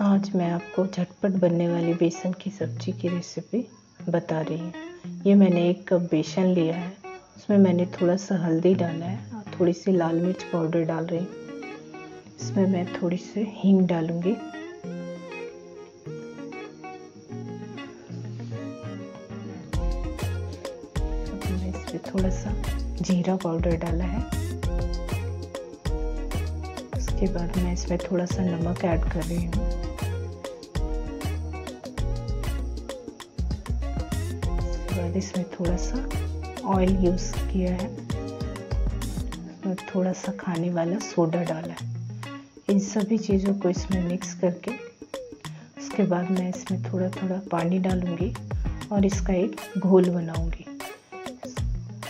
आज मैं आपको झटपट बनने वाली बेसन की सब्ज़ी की रेसिपी बता रही हूँ। ये मैंने एक कप बेसन लिया है। उसमें मैंने थोड़ा सा हल्दी डाला है और थोड़ी सी लाल मिर्च पाउडर डाल रही हूँ। इसमें मैं थोड़ी सी हींग डालूँगी। थोड़ा सा जीरा पाउडर डाला है। उसके बाद मैं इसमें थोड़ा सा नमक ऐड कर रही हूँ। इसमें थोड़ा सा ऑयल यूज़ किया है। और थोड़ा सा खाने वाला सोडा डाला है। इन सभी चीज़ों को इसमें मिक्स करके, उसके बाद मैं इसमें थोड़ा थोड़ा पानी डालूँगी और इसका एक घोल बनाऊँगी।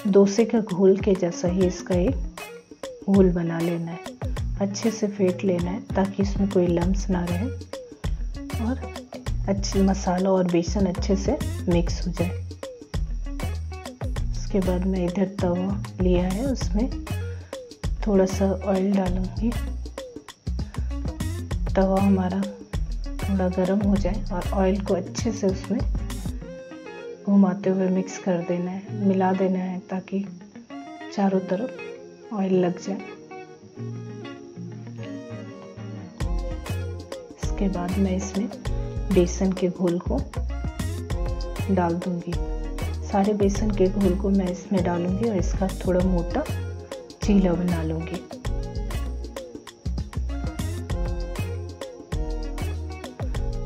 डोसे का घोल के जैसा ही इसका एक घोल बना लेना है। अच्छे से फेंट लेना है ताकि इसमें कोई लम्स ना रहे और अच्छे मसाला और बेसन अच्छे से मिक्स हो जाए। उसके बाद मैं इधर तवा लिया है, उसमें थोड़ा सा ऑयल डालूँगी। तवा हमारा थोड़ा गर्म हो जाए और ऑयल को अच्छे से उसमें घुमाते हुए मिक्स कर देना है, मिला देना है ताकि चारों तरफ़ ऑयल लग जाए। इसके बाद मैं इसमें बेसन के घोल को डाल दूँगी। सारे बेसन के घोल को मैं इसमें डालूँगी और इसका थोड़ा मोटा चीला बना लूँगी।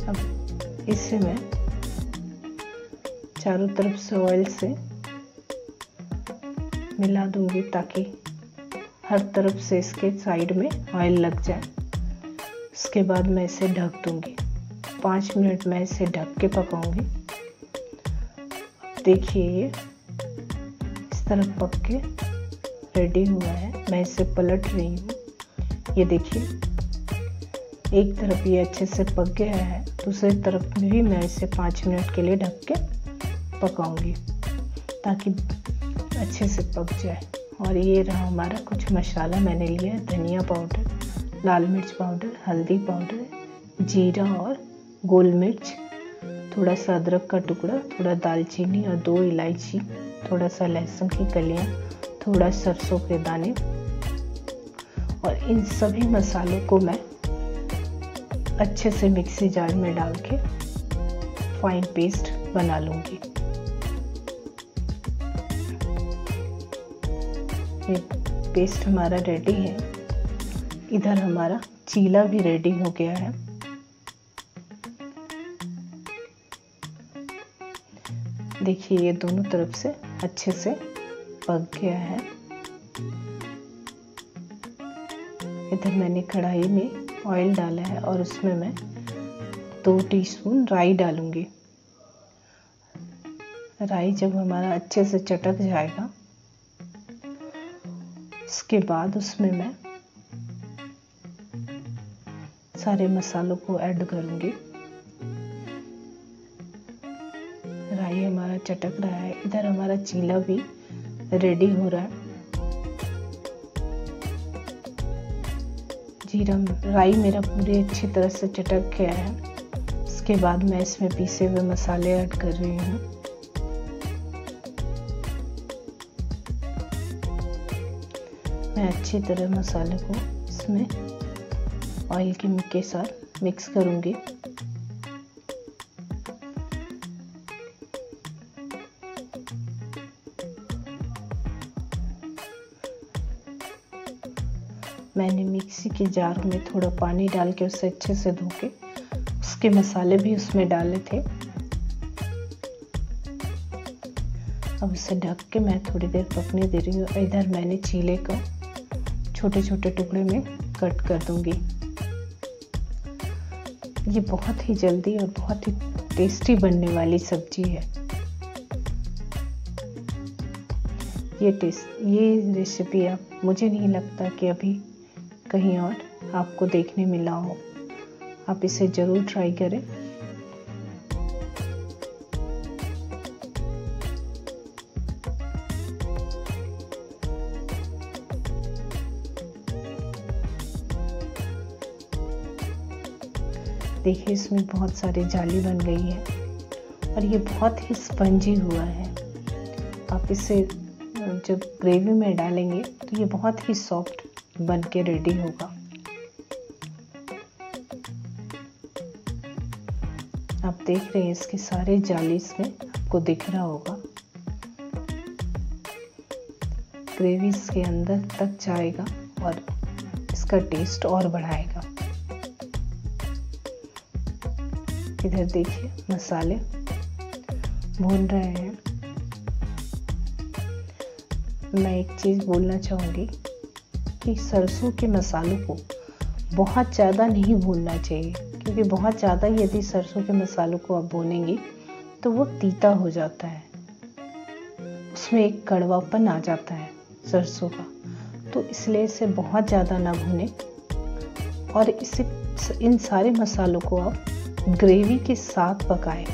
अब इसे मैं चारों तरफ़ से ऑयल से मिला दूँगी ताकि हर तरफ़ से इसके साइड में ऑयल लग जाए। उसके बाद मैं इसे ढक दूँगी। पाँच मिनट मैं इसे ढक के पकाऊँगी। देखिए, ये इस तरह पक के रेडी हुआ है। मैं इसे पलट रही हूँ। ये देखिए, एक तरफ़ ये अच्छे से पक गया है, दूसरी तरफ़ भी मैं इसे पाँच मिनट के लिए ढक के पकाऊँगी, ताकि अच्छे से पक जाए। और ये रहा हमारा कुछ मसाला, मैंने लिया है धनिया पाउडर लाल मिर्च पाउडर हल्दी पाउडर जीरा और गोल मिर्च। थोड़ा सा अदरक का टुकड़ा, थोड़ा दालचीनी और दो इलायची थोड़ा सा लहसुन की कलियाँ थोड़ा सरसों के दाने। और इन सभी मसालों को मैं अच्छे से मिक्सी जार में डाल के फाइन पेस्ट बना लूँगी। ये पेस्ट हमारा रेडी है। इधर हमारा चीला भी रेडी हो गया है। देखिए, ये दोनों तरफ़ से अच्छे से पक गया है। इधर मैंने कढ़ाई में ऑयल डाला है और उसमें मैं दो टीस्पून राई डालूँगी। राई जब हमारा अच्छे से चटक जाएगा, उसके बाद उसमें मैं सारे मसालों को ऐड करूँगी। राई हमारा चटक रहा है। इधर हमारा चीला भी रेडी हो रहा है। जीरा राई मेरा पूरी अच्छी तरह से चटक गया है। उसके बाद मैं इसमें पीसे हुए मसाले ऐड कर रही हूँ। मैं अच्छी तरह मसाले को इसमें ऑयल की के साथ मिक्स करूँगी। मैंने मिक्सी के जार में थोड़ा पानी डाल के उसे अच्छे से धो के उसके मसाले भी उसमें डाले थे। अब उसे ढक के मैं थोड़ी देर पकने दे रही हूँ। इधर मैंने चीले को छोटे छोटे टुकड़े में कट कर दूँगी। ये बहुत ही जल्दी और बहुत ही टेस्टी बनने वाली सब्ज़ी है। ये टेस्ट, ये रेसिपी आप, मुझे नहीं लगता कि अभी कहीं और आपको देखने मिला हो। आप इसे ज़रूर ट्राई करें। देखिए, इसमें बहुत सारी जाली बन गई है और ये बहुत ही स्पंजी हुआ है। आप इसे जब ग्रेवी में डालेंगे तो ये बहुत ही सॉफ्ट बन के रेडी होगा। आप देख रहे हैं इसके सारे जाली इसमें आपको दिख रहा होगा। ग्रेवी इसके अंदर तक जाएगा और इसका टेस्ट और बढ़ाएगा। इधर देखिए मसाले भून रहे हैं। मैं एक चीज़ बोलना चाहूँगी। कि सरसों के मसालों को बहुत ज़्यादा नहीं भूनना चाहिए। क्योंकि बहुत ज़्यादा यदि सरसों के मसालों को आप भूनेंगे तो वो तीता हो जाता है। उसमें एक कड़वापन आ जाता है सरसों का। तो इसलिए इसे बहुत ज़्यादा ना भूने और इसे इन सारे मसालों को आप ग्रेवी के साथ पकाएँ।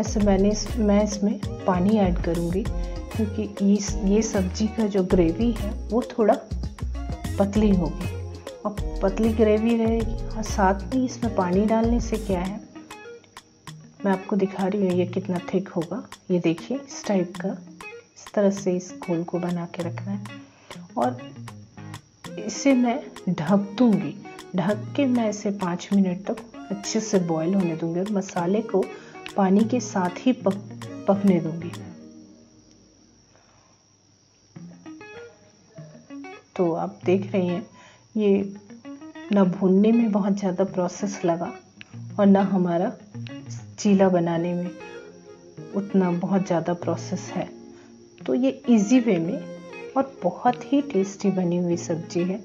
ऐसे मैंने इस, मैं इसमें पानी ऐड करूँगी क्योंकि ये ये सब्ज़ी का जो ग्रेवी है वो थोड़ा पतली होगी। और पतली ग्रेवी रहेगी और साथ में इसमें पानी डालने से क्या है? मैं आपको दिखा रही हूँ ये कितना थिक होगा। ये देखिए, इस टाइप का। इस तरह से इस घोल को बना के रखना है। और इसे मैं ढक दूँगी। ढक के मैं इसे पाँच मिनट तक अच्छे से बॉईल होने दूँगी और मसाले को पानी के साथ ही पक, पकने दूँगी। तो आप देख रहे हैं, ये ना भूनने में बहुत ज़्यादा प्रोसेस लगा और ना हमारा चीला बनाने में उतना बहुत ज़्यादा प्रोसेस है। तो ये इजी वे में और बहुत ही टेस्टी बनी हुई सब्ज़ी है।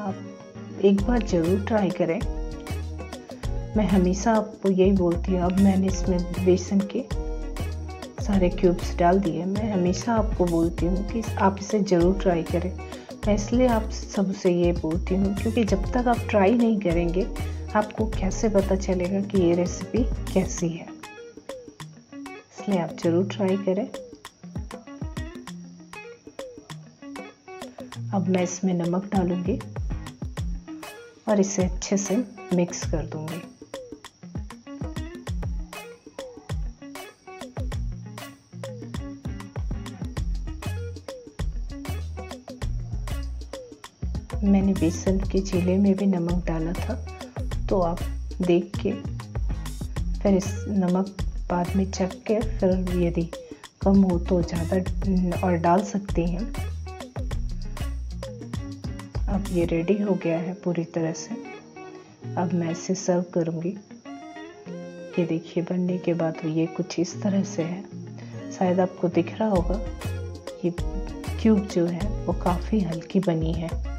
आप एक बार ज़रूर ट्राई करें। मैं हमेशा आपको यही बोलती हूँ, अब मैंने इसमें बेसन के सारे क्यूब्स डाल दिए। मैं हमेशा आपको बोलती हूँ कि आप इसे ज़रूर ट्राई करें। मैं इसलिए आप सबसे ये बोलती हूँ, क्योंकि जब तक आप ट्राई नहीं करेंगे, आपको कैसे पता चलेगा कि ये रेसिपी कैसी है? इसलिए आप ज़रूर ट्राई करें। अब मैं इसमें नमक डालूँगी और इसे अच्छे से मिक्स कर दूँगी। मैंने बेसन के चीले में भी नमक डाला था तो आप देख के, फिर इस नमक बाद में चख के फिर यदि कम हो तो ज़्यादा और डाल सकते हैं। अब ये रेडी हो गया है पूरी तरह से। अब मैं इसे सर्व करूँगी। ये देखिए, बनने के बाद ये कुछ इस तरह से है। शायद आपको दिख रहा होगा, ये क्यूब जो है वो काफ़ी हल्की बनी है।